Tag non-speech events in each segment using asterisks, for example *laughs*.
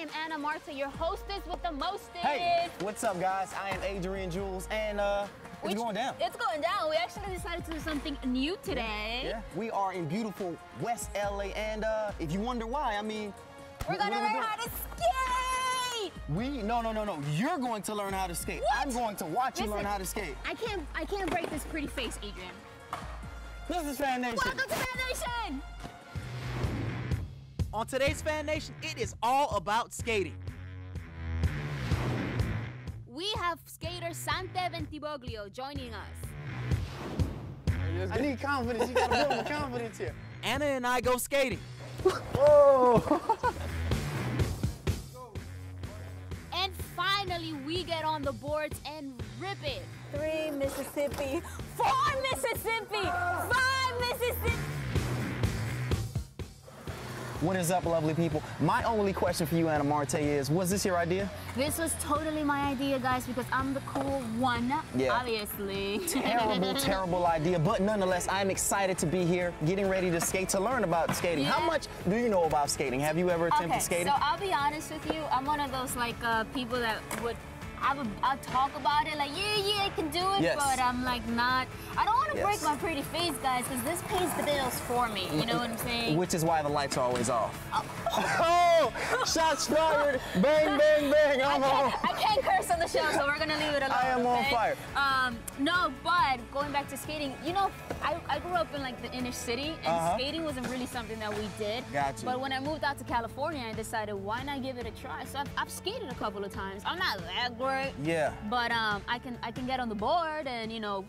am Anna Marta, your hostess with the mostest. Hey, what's up, guys? I am Adrian Jules, and uh, it's Which- going down. It's going down. We actually decided to do something new today. Yeah, we are in beautiful West LA, and uh, if you wonder why, I mean, We're gonna we learn how to skate. We no no no no. You're going to learn how to skate. What? I'm going to watch you learn how to skate. I can't. I can't break this pretty face, Adrian. This is Fan Nation. Welcome to Fan Nation. On today's Fan Nation, it is all about skating. We have skater Sante Ventiboglio joining us. I need confidence. You gotta build my confidence here. Anna and I go skating. *laughs* And finally, we get on the boards and rip it. Three Mississippi, four Mississippi, five Mississippi. What is up, lovely people? My only question for you, Anna Marte, is: Was this your idea? This was totally my idea, guys, because I'm the cool one, Yeah. obviously. Terrible, *laughs* terrible idea. But nonetheless, I'm excited to be here, getting ready to skate to learn about skating. How much do you know about skating? Have you ever attempted Okay, skating? so I'll be honest with you. I'm one of those like uh, people that would. I would I'll talk about it like yeah yeah I can do it Yes. but I'm like not I don't want to Yes. break my pretty face guys because this pays the bills for me you know what I'm saying Which is why the lights are always off. Oh, *laughs* shots fired! Bang, bang, bang! I I'm on. can't, I can't curse on the show, so we're gonna leave it alone. I am on fire. Um, no, but going back to skating, you know, I, I grew up in like the inner city, and Uh-huh. skating wasn't really something that we did. Got you. But when I moved out to California, I decided why not give it a try. So I've, I've skated a couple of times. I'm not that great, Yeah. but um, I can I can get on the board and you know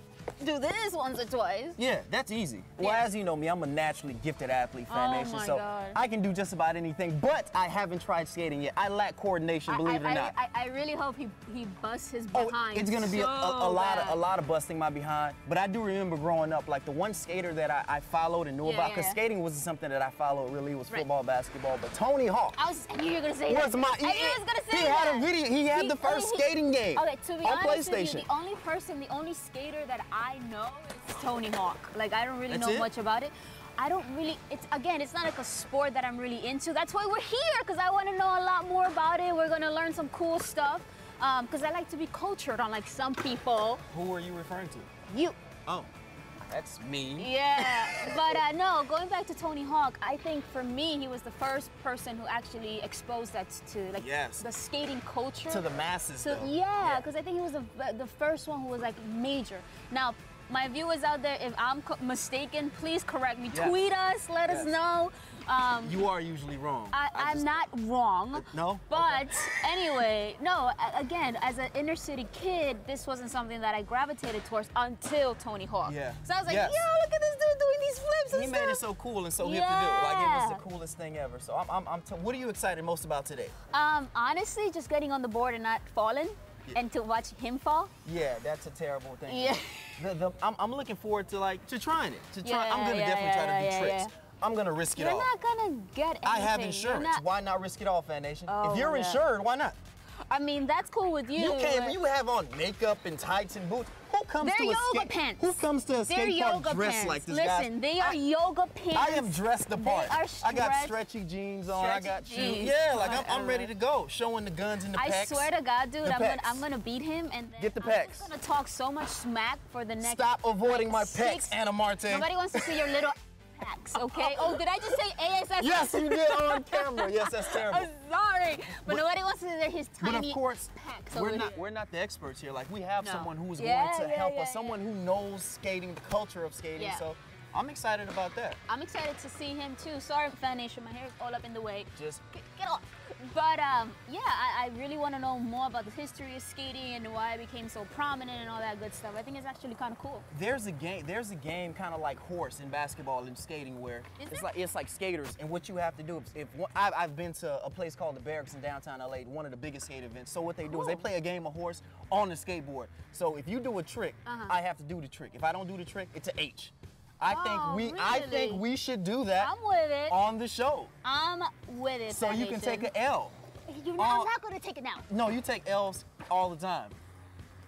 do this once or twice. Yeah, that's easy. Well, as you know me, I'm a naturally gifted athlete, Fan Oh Nation, so God. I can do just about anything. But I haven't tried skating yet. I lack coordination, believe I, it or I, not. I, I really hope he he busts his Oh, behind. it's gonna be a, a, a lot of a lot of busting my behind. But I do remember growing up, like the one skater that I, I followed and knew Yeah, about, because yeah. skating wasn't something that I followed really. It was Right. football, basketball. But Tony Hawk I was I knew you were gonna say was that. my. I knew he was gonna say he that. had a video. He had the first oh, he- skating game Okay, to be on honest with PlayStation. you, the only person, the only skater that I know is Tony Hawk. Like I don't really That's know it? much about it. I don't really. It's again, it's not like a sport that I'm really into. That's why we're here because I want to know a lot more about it. We're gonna learn some cool stuff. Um, because I like to be cultured on like some people. Who are you referring to? You, Oh, that's me. yeah. but uh, no, going back to Tony Hawk, I think for me, he was the first person who actually exposed that to like Yes. the skating culture. To the masses, So yeah, because I think he was the, the first one who was like major. Now, my viewers out there, if I'm mistaken, please correct me. Yes. Tweet us, let us know. Um, You are usually wrong. I, I'm just- not wrong. No? But *laughs* anyway, no, again, as an inner city kid, this wasn't something that I gravitated towards until Tony Hawk. Yeah. So I was like, Yes. yo, look at this dude doing these flips and He stuff. made it so cool and so hip to do. Like it was the coolest thing ever. So I'm, I'm, I'm t- what are you excited most about today? Um, honestly, just getting on the board and not falling, and to watch him fall. Yeah, that's a terrible thing. Yeah. The, the, I'm, I'm looking forward to like to trying it. To try. I'm gonna yeah, definitely yeah, try to do yeah, tricks. yeah. I'm gonna risk it all. You're not gonna get anything. I have insurance. not- Why not risk it all, Fan Nation? Oh, if you're yeah. insured, why not? I mean, that's cool with you. You can't. but You have on makeup and tights and boots. Who comes They're to a yoga skate? pants. Who comes to a They're park yoga dressed pants. like this, Listen, guys? they are I, yoga pants. I am dressed the They part. are I got stretchy jeans on. I got Stretchy shoes. jeans. Yeah, like I'm, I'm ready uh-uh. to go. Showing the guns and the I pecs. swear to God, dude, I'm gonna. I'm gonna beat him and then Get the I'm pecs. just gonna talk so much smack for the next. Stop avoiding like, my six- Anna Marte. Nobody wants to see your little *laughs* okay? Oh, did I just say ASS? Yes, you did on camera. Yes, that's terrible. I'm sorry, but, nobody wants to see his tiny But of course, we're not here. we're not the experts here. Like we have No. someone who's Yeah, going to yeah, help yeah, us, someone who knows skating, the culture of skating. So I'm excited about that. I'm excited to see him too. Sorry, Fan Nation, my hair is all up in the way. Just Get, get off. But um, yeah, I, I really want to know more about the history of skating and why it became so prominent and all that good stuff. I think it's actually kind of cool. there's a game there's a game kind of like horse in basketball and skating where Is it's like it's like skaters and what you have to do is if one, I've, I've been to a place called the Barracks in downtown LA one of the biggest skate events so what they do is they play a game of horse on the skateboard so if you do a trick Uh-huh. I have to do the trick if I don't do the trick it's an H I Oh, think we I think we should do that I'm with it. on the show I'm with it. so you can take an L You're not, Oh. I'm not going to take it now. no you take L's all the time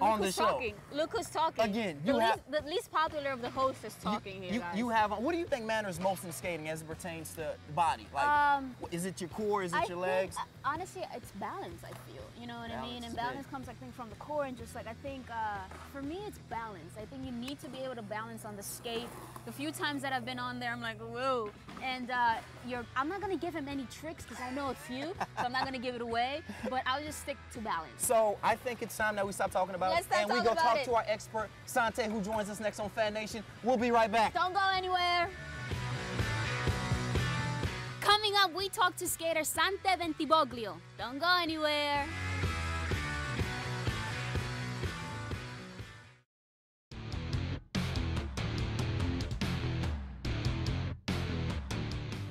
on Look the who's show talking. Look who's talking. Again, the you least, have- the least popular of the hosts is You- talking here, you, guys. you have what do you think matters most in skating as it pertains to the body? Like, Um, is it your core? Is it I your think- legs? Honestly, it's balance. I feel, you know what I mean. And balance comes, I think, from the core, and just like I think, uh, for me, it's balance. I think you need to be able to balance on the skate. The few times that I've been on there, I'm like, whoa. And uh, you're, I'm not gonna give him any tricks because I know a few, so I'm not gonna give it away. But I'll just stick to balance. So I think it's time that we stop talking about Let's it and we go talk it. to our expert, Sante, who joins us next on Fan Nation. We'll be right back. Don't go anywhere. Coming up, we talk to skater Sante Ventiboglio. Don't go anywhere.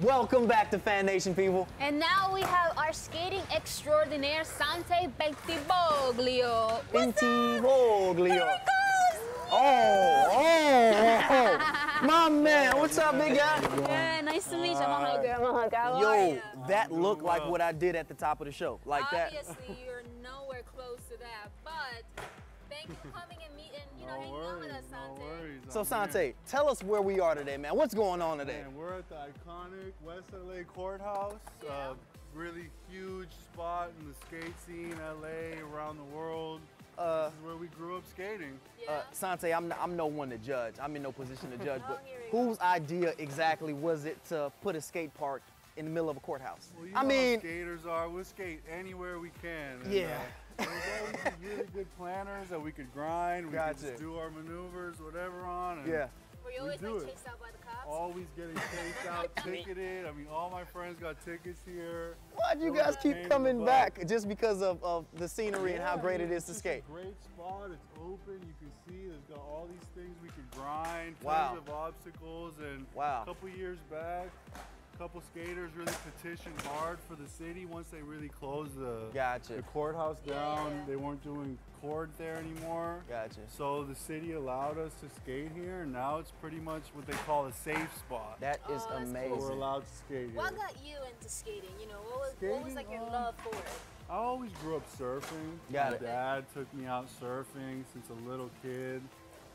Welcome back to Fan Nation, people. And now we have our skating extraordinaire Sante Bentiboglio. What's up? Bentivoglio. There he goes! Oh, oh, oh. oh. *laughs* My man, what's up, big guy? Yeah, nice to meet you. I'm a hugger. I'm a hugger. How are Yo, you? that looked like what I did at the top of the show. Like that. Obviously, you're nowhere close to that, but thank you for coming and meeting, you know, hanging out with us, Sante. So, Sante, tell us where we are today, man. What's going on today? Man, we're at the iconic West LA Courthouse. Yeah. Uh, really huge spot in the skate scene, LA, around the world. Uh, this is where we grew up skating. Yeah. Uh, Sante, I'm, I'm no one to judge. I'm in no position to *laughs* judge, but here we go. whose idea exactly was it to put a skate park in the middle of a courthouse? Well, you I know mean, how skaters are. We'll skate anywhere we can. and, Yeah. Uh, there's always really good planners that we could grind. We Gotcha. could just do our maneuvers, whatever on. And yeah. Were you we always do like it. chased out by the cops? Always getting chased out, *laughs* ticketed. I mean, all my friends got tickets here. Why'd you guys keep coming back just because of, of the scenery and how great I mean, is to it's just skate? A great spot. It's open. You can see there's got all these things we can grind. Wow. Tons of obstacles. And Wow. a couple years back, a couple skaters really petitioned hard for the city once they really closed the, Gotcha. the courthouse down. yeah, yeah. They weren't doing court there anymore. Gotcha. So the city allowed us to skate here, and now it's pretty much what they call a safe spot. That is Oh, that's cool. Amazing. we're allowed to skate here. What got you into skating? You know, what was, what was like your um, love for it? I always grew up surfing. Got My it. dad took me out surfing since a little kid.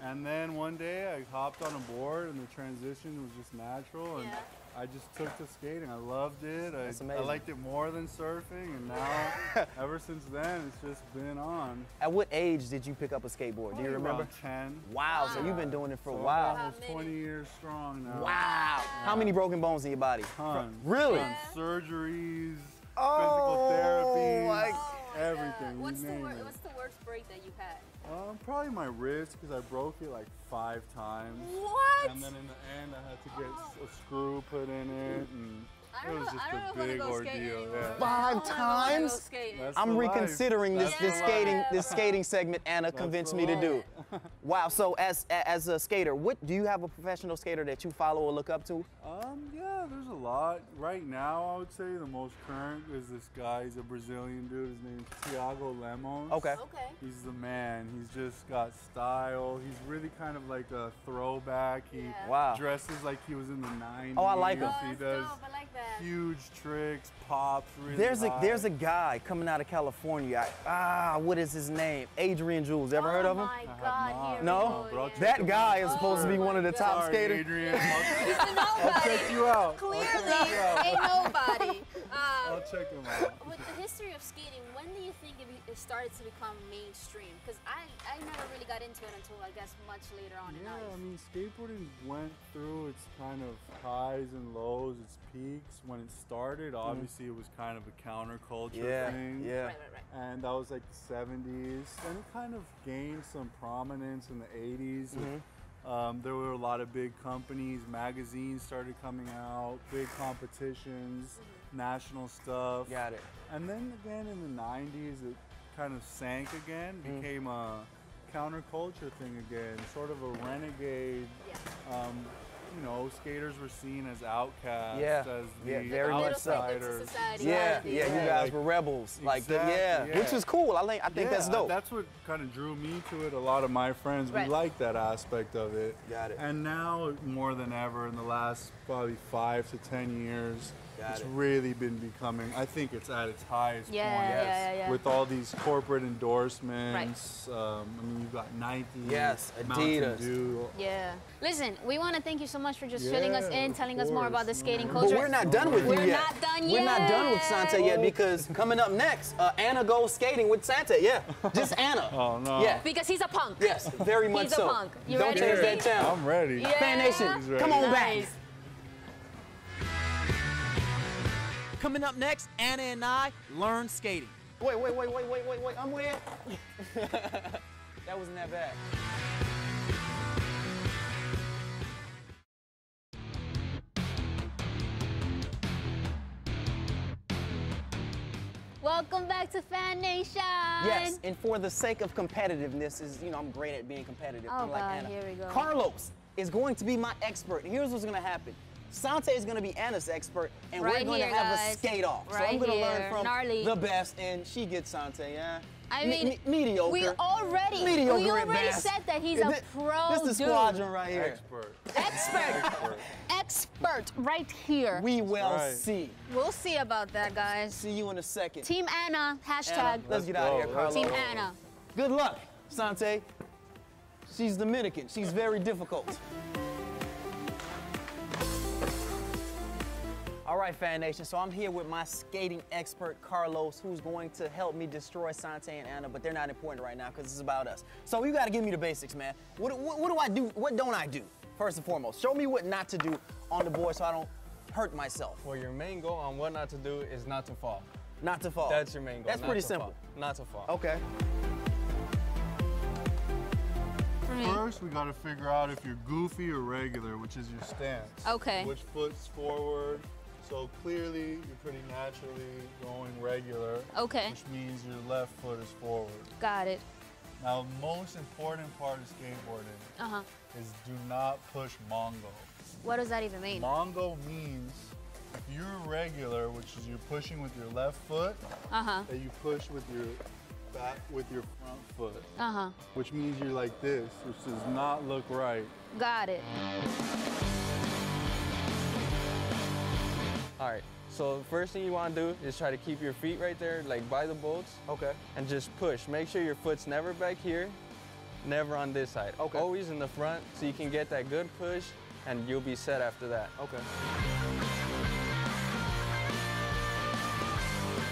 And then one day I hopped on a board and the transition was just natural and Yeah. I just took to skating. I loved it. I, I liked it more than surfing and now *laughs* ever since then it's just been on. At what age did you pick up a skateboard? Do you remember? Around 10. Wow, so you've been doing it for a So I'm while. almost 20 years strong now. Wow. How many broken bones in your body? Tons. Really? Tons. Surgeries, Oh, physical therapies, my- oh, everything. What's the wor- What's the worst break that you've had? Um, probably my wrist because I broke it like five times. What? And then in the end, I had to get a screw put in it, and it don't was just I don't know a if I big wanna go skating ordeal. anymore. Yeah. Five don't wanna times? I'm the life. reconsidering this That's this skating *laughs* this skating segment Anna That's convinced the me to do. Wow. So as as a skater, what do you have a professional skater that you follow or look up to? Um, yeah, there's a lot. Right now, I would say the most current is this guy. He's a Brazilian dude. His name's Thiago Lemos. Okay. Okay. He's the man. He's just got style. He's really kind of like a throwback. He Yeah. Wow. dresses like he was in the 90s. Oh, I like him. Oh, He does dope. I like that. Huge tricks, pops really There's a there's a guy coming out of California. I- ah, what is his name? Adrian Jules. Ever heard oh of him? my God, not. here No? go That guy is supposed to be one of the my top Sorry, skaters. Adrian. *laughs* I'll, He's a I'll nobody. check you out. I'll Clearly, check you out. ain't nobody. *laughs* Um, I'll check him out. with the history of skating, when do you think it, be- it started to become mainstream? Because I, I never really got into it until I guess much later on in Yeah, life. I mean, skateboarding went through its kind of highs and lows, its peaks. When it started, obviously it was kind of a counterculture. Yeah, thing. yeah. Right, right, right. And that was like the 70s. And it kind of gained some prominence in the 80s. Mm-hmm. Um, there were a lot of big companies, magazines started coming out, big competitions, Mm-hmm. National stuff. Got it. And then again in the 90s, it kind of sank again, Mm. became a counterculture thing again, sort of a renegade. Yeah. Um, you know, skaters were seen as outcasts, Yeah. as the Yeah, very much so. outsiders. Yeah, yeah, you guys were rebels. Like, the, exactly, yeah, yeah. which is cool. I think I think that's Yeah, dope. That's what kind of drew me to it. A lot of my friends, Right. we like that aspect of it. Got it. And now, more than ever, in the last probably five to ten years, Got it's it. really been becoming. I think it's at its highest Yeah, point. yeah, yeah, yeah. With all these corporate endorsements. Um, I mean, you've got Nike. Yes, Mountain Adidas. Dew. Yeah. Listen, we want to thank you so much for just filling us in, of telling us more about the skating No But culture. we're not done with We're you yet. not done yet. We're not done with yet. Sante yet because coming up next, uh, Anna goes skating with Sante. Yeah, just *laughs* Anna. Oh, no. Yeah. Because he's a punk. Yes, very much He's a so. punk. You Don't ready, change that channel. I'm ready. Yeah. Fan Nation, ready. come on Nice. back. Coming up next, Anna and I learn skating. Wait, wait, wait, wait, wait, wait, wait. I'm with. *laughs* that wasn't that bad. Welcome back to Fan Nation. Yes, and for the sake of competitiveness, is you know I'm great at being competitive. Oh, unlike God, Anna. here we go. Carlos is going to be my expert. And here's what's going to happen. Sante is going to be Anna's expert, and Right we're going here, to have guys. a skate off. so I'm going to here. learn from Gnarly. the best, and she gets Sante. Yeah. I mean, me- mediocre. we already, mediocre we already said that he's a it- pro This is the dude. squadron right here. Expert. Expert. Expert right here. We will right. see. We'll see about that, guys. See you in a second. Team Anna, hashtag Anna, let's get out of here, go, Carlos. let's Team Anna. Good luck, Sante. She's Dominican. She's very difficult. All right, Fan Nation. So I'm here with my skating expert, Carlos, who's going to help me destroy Sante and Anna, but they're not important right now because it's about us. So you got to give me the basics, man. What, what, what do I do? What don't I do? First and foremost, show me what not to do on the board so I don't hurt myself. Well, your main goal on what not to do is not to fall. Not to fall. That's your main goal. That's not pretty simple. fall. Not to fall. Okay. First, we got to figure out if you're goofy or regular, which is your stance. Okay. Which foot's forward. So clearly, you're pretty naturally going regular. Okay. Which means your left foot is forward. Got it. Now, most important part of skateboarding Uh huh. is do not push Mongo. What does that even mean? Mongo means if you're regular, which is you're pushing with your left foot, Uh huh. that you push with your back with your front foot, Uh huh. which means you're like this, which does not look right. Got it. All right. So the first thing you want to do is try to keep your feet right there, like by the bolts, Okay. and just push. Make sure your foot's never back here, never on this side. Okay. Always in the front, so you can get that good push, and you'll be set after that. Okay.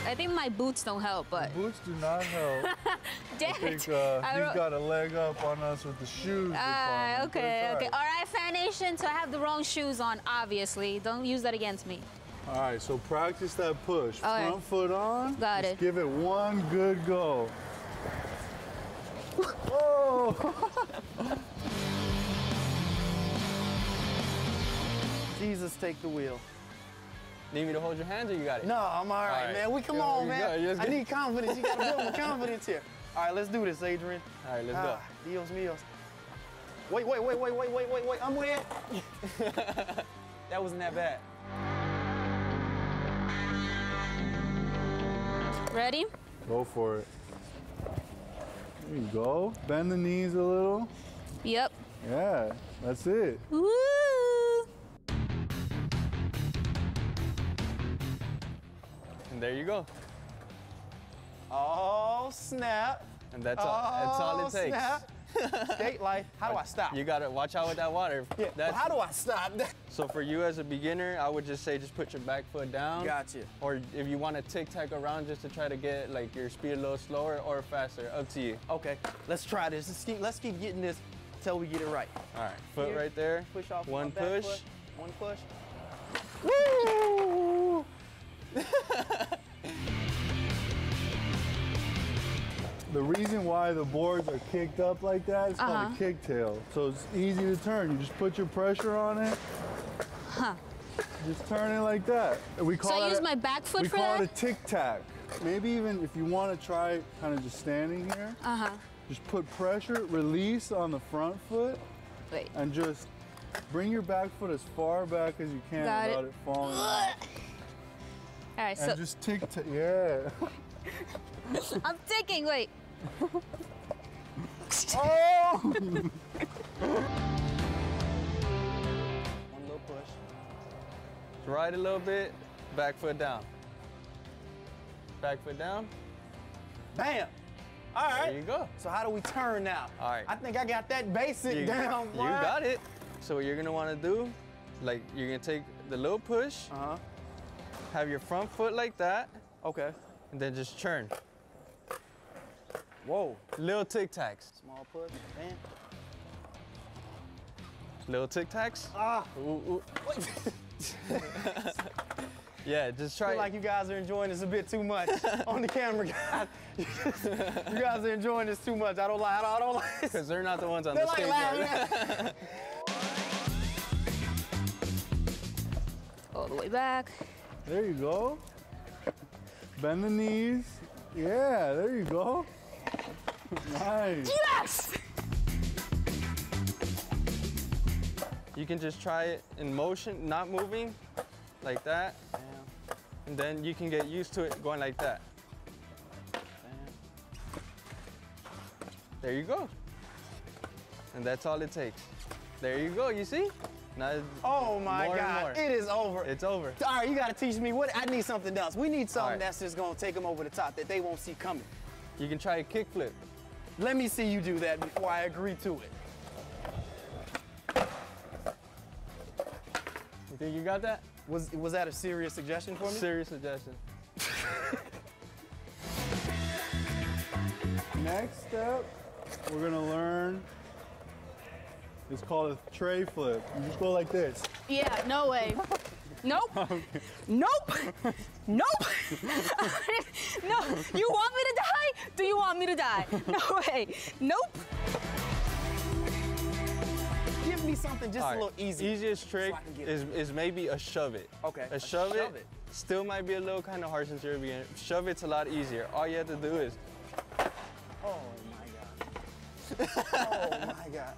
I think my boots don't help, but Boots do not help. *laughs* damn I think it. uh, I he's wrote- got a leg up on us with the shoes. this Ah, time, okay, okay. All right, Fan Nation, so I have the wrong shoes on, obviously. Don't use that against me. All right, so practice that push. All right. Front foot on. Got just it. Give it one good go. *laughs* Whoa! Jesus, take the wheel. Need me to hold your hands, or you got it? No, I'm all right, right. man. We come Yeah, on, man. got I need confidence. You gotta build *laughs* my confidence here. All right, let's do this, Adrian. All right, let's Ah, Dios míos. Wait, wait, wait, wait, wait, wait, wait, wait. I'm with. *laughs* that wasn't that bad. Ready? Go for it. There you go. Bend the knees a little. Yep. Yeah, that's it. Woo! And there you go. Oh snap! And that's all. That's all Oh, it takes. snap. Skate life. How do I stop? You gotta watch out with that water. yeah. how do I stop? That? So for you as a beginner, I would just say just put your back foot down. Gotcha. Or if you want to tic tac around just to try to get like your speed a little slower or faster, up to you. Okay, let's try this. Let's keep, let's keep getting this till we get it right. All right, foot Here. right there. Push off One push. foot. One push. Woo! *laughs* the reason why the boards are kicked up like that is Uh-huh. called a kicktail. So it's easy to turn. You just put your pressure on it. Huh. Just turn it like that. We call So I use a- my back foot for we for call it a tic tac. Maybe even if you want to try kind of just standing here, Uh huh. just put pressure, release on the front foot, Wait. and just bring your back foot as far back as you can Got without it, falling. All right, so and just tick. Yeah. *laughs* I'm thinking. Wait. Oh! One little push. Right a little bit, Back foot down. Back foot down. Bam. All right. There you go. So how do we turn now? All right. I think I got that basic You, down. *laughs* you got it. So what you're gonna wanna do, like you're gonna take the little push, Uh huh. have your front foot like that, Okay. and then just churn. Whoa. Little tic tacs. Small push. Bam. Little tic tacs. Ah. Ooh, ooh. *laughs* Yeah, just I try feel it. like you guys are enjoying this a bit too much *laughs* on the camera, guys. *laughs* you guys are enjoying this too much. I don't lie. I don't like. Because they're not the ones on They're the like skateboard. laughing. All the way back. There you go. Bend the knees. Yeah, there you go. Nice. Yes! You can just try it in motion, not moving, like that. And then you can get used to it going like that. There you go. And that's all it takes. There you go, you see? Now Oh my more God! more. It is over. It's over. All right, you gotta teach me what. I need something else. We need something All right. that's just gonna take them over the top that they won't see coming. You can try a kick flip. Let me see you do that before I agree to it. You think you got that? Was was that a serious suggestion for me? Serious suggestion. *laughs* Next step, we're gonna learn. It's called a tre flip. You just go like this. Yeah, no way. *laughs* *laughs* Nope. Nope. Nope. *laughs* no. You want me to die? Do you want me to die? No way. Nope. Give me something just All a little easy. Easiest trick I can get is, is maybe a shove it. Okay, A a shove, shove it, it. still might be a little kind of hard since you're a beginner. Shove it's a lot easier. All you have to do is Oh my God. *laughs* oh my God.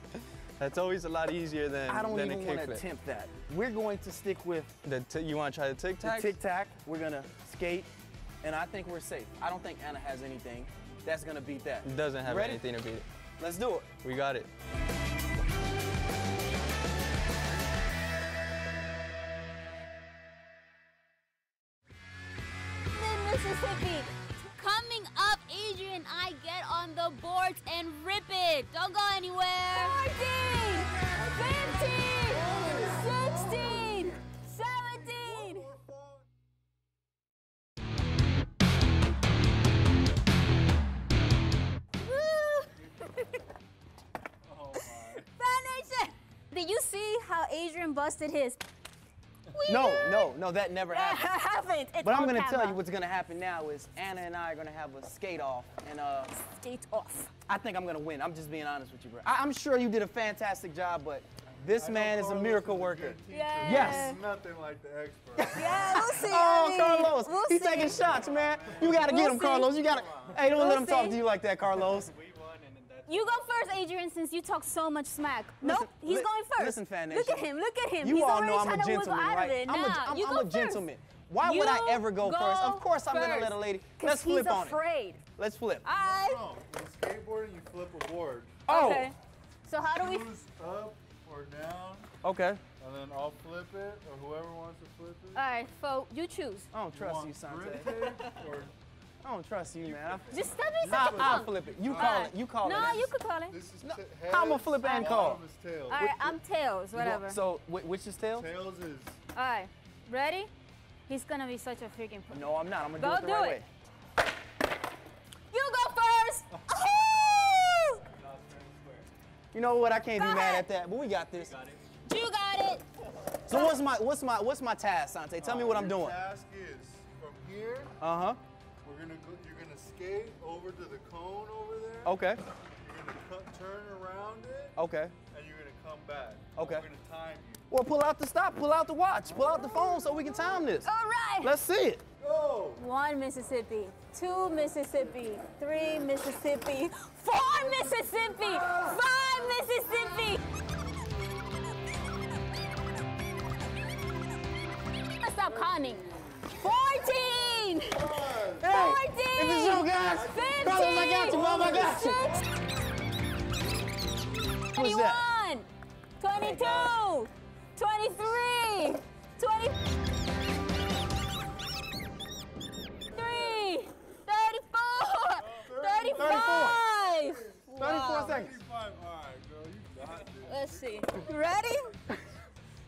That's always a lot easier than, I don't than even want to attempt that. We're going to stick with The t- you want to try the tic the tac? tic tac. We're gonna skate, and I think we're safe. I don't think Anna has anything that's gonna beat that. Doesn't have Ready? anything to beat it. Let's do it. We got it. Get on the boards and rip it. Don't go anywhere. 14, 15, 16, 17. *laughs* Foundation. Did you see how Adrian busted his? No, no, no, that never It happened. happened. It's But I'm gonna tell you what's gonna happen now is Anna and I are gonna have a skate off, and uh, Skate off. I think I'm gonna win. I'm just being honest with you, bro. I- I'm sure you did a fantastic job, but this man is a miracle worker. Yeah. Yes. Nothing like the expert. *laughs* Yeah, we'll see. Oh, I mean, Carlos, we'll he's see. taking shots, man. You gotta get We'll him, see. Carlos. You gotta. Hey, don't let We'll him talk to you like that, Carlos. *laughs* You go first, Adrian, since you talk so much smack. Listen, nope, he's li- going first. listen, Fan Look at him. Look at him. You he's all already know I'm trying a to wiggle gentleman, out right? of it. I'm, Nah, a, I'm, you I'm go a first. gentleman. Why would I ever go, first? Of course, I'm gonna let a lady. Let's flip he's on it. Let's flip. I. No, in skateboarding, you flip a board. Oh, Okay. So how do we? Cruise up or down, okay. and then I'll flip it, or whoever wants to flip it. All right, Fo, you choose. I don't trust want you, Sante. Grip tape or I don't trust you, man. Just stop being I, such a I'll punk. flip it. You All call right. it. You call no, it. No, you could call it. this is No, I'ma heads, flip and call? tails. All right, I'm tails, whatever. So, which is tails? Tails is All right, ready? He's gonna be such a freaking punk. No, I'm not. I'm gonna Go do it the do right it. way. You go first. Ooh! You know what? I can't Go be mad at that, but we got this. You got it. So what's my what's my what's my task, Sante? Tell me what I'm doing. task is from here. Uh huh. We're gonna go. You're gonna skate over to the cone over there. Okay. You're gonna cut, turn around it, Okay. and you're gonna come back. Okay. We're gonna time you. Well, pull out the stop. Pull out the watch. Pull out the phone so we can time this. All right. Let's see it. Go. One Mississippi, two Mississippi, three Mississippi, four Mississippi, five Mississippi. Stop counting. 14, Hey, 14, it's 15, Brothers, I got you. Mom, I got you. 21, 22, 23, 20. 34, 34, 35. 34 wow. seconds. Let's see. You ready?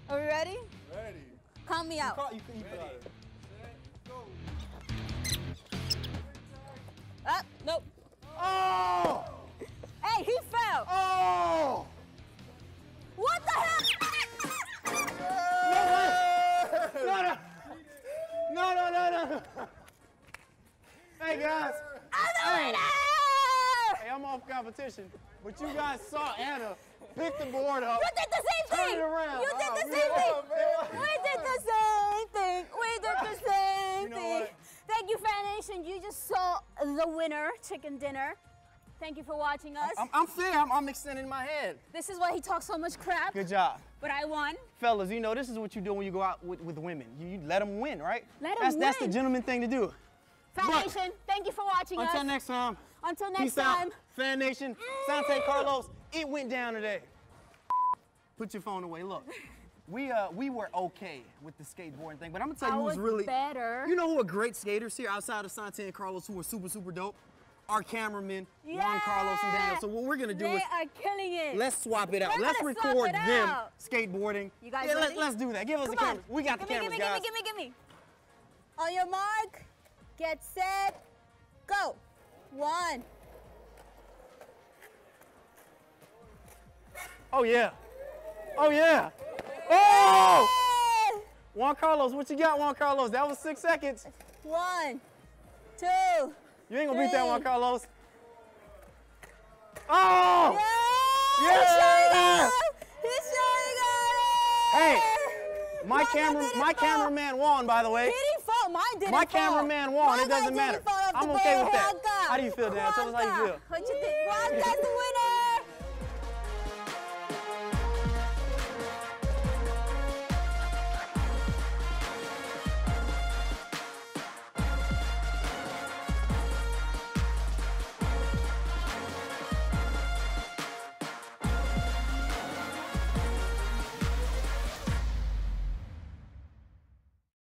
Are we ready? Ready. Count me out. You you, you Up. Nope. oh! Hey, he fell. Oh! What the hell? No, no. No, no, no, no. Hey, guys. Hey. Hey, I'm off competition. But you guys saw Anna pick the board up. You did the same Turn thing. it around. You did Oh, the man. same thing. Oh, man. We did the same thing. We did the same *laughs* You know thing. what? Thank you, Fan Nation. You just saw the winner, Chicken Dinner. Thank you for watching us. I'm, I'm fair. I'm, I'm extending my head. this is why he talks so much crap, Good job. but I won. Fellas, you know, this is what you do when you go out with, with women. You, you let them win, right? Let 'em that's, That's the gentleman thing to do. Fan But- Nation, thank you for watching Until us. Until next time. Until next Peace time. out. Fan Nation, Sante Carlos, it went down today. Put your phone away. Look, we uh we were okay with the skateboarding thing, but I'm gonna tell you I who was was really better. You know who are great skaters here outside of Sante and Carlos who are super super dope? Our cameramen, Juan Carlos and Daniel. So what we're gonna do they is are killing it. let's swap it out. We're let's record them out. skateboarding. You guys yeah, ready? Let, us do that. Give us Come the on. cameras. We got the gimme, cameras, gimme, guys. Gimme, gimme, gimme, On your mark, get set, go. One. Oh yeah. Oh yeah. Oh! Juan Carlos, what you got, Juan Carlos? That was six seconds. One, two. You ain't gonna beat that, Three. Juan Carlos. Oh! Yeah! Yeah! He's showing up! He's showing up! Hey, My camera, my fall. cameraman won, by the way. He didn't fall. Mine didn't My fall. cameraman won. Mine It doesn't matter. I'm okay with that. How do you feel, Dan? Tell us how you feel. What you think? Juanca's the winner!